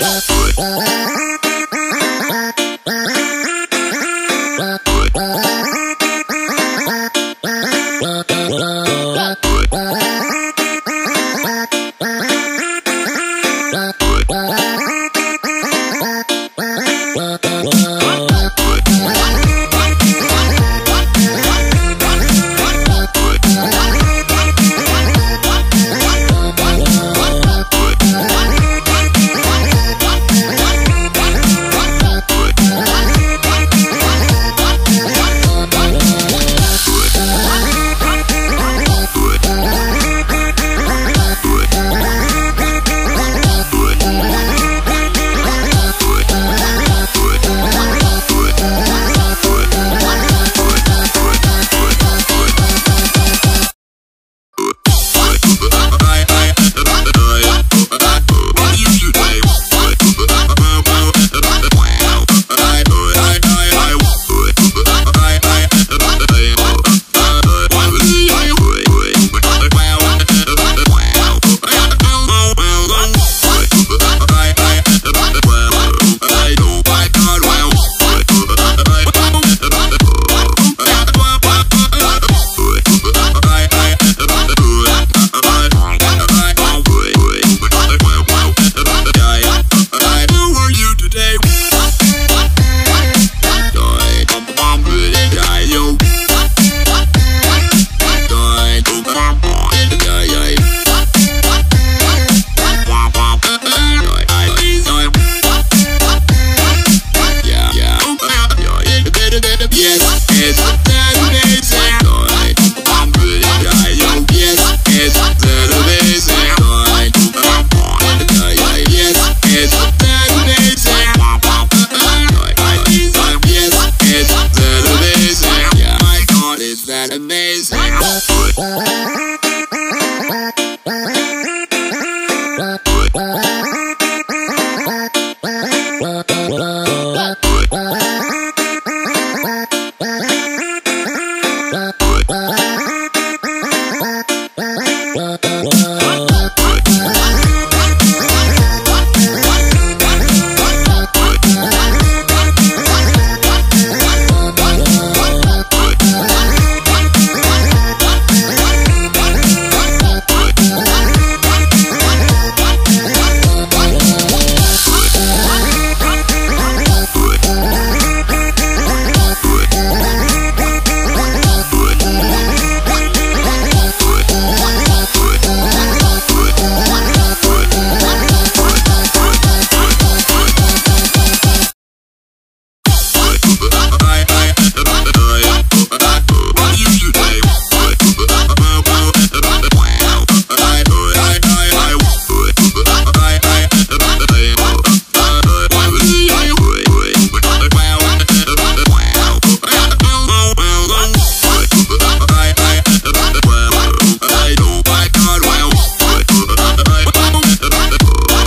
Bye. yes,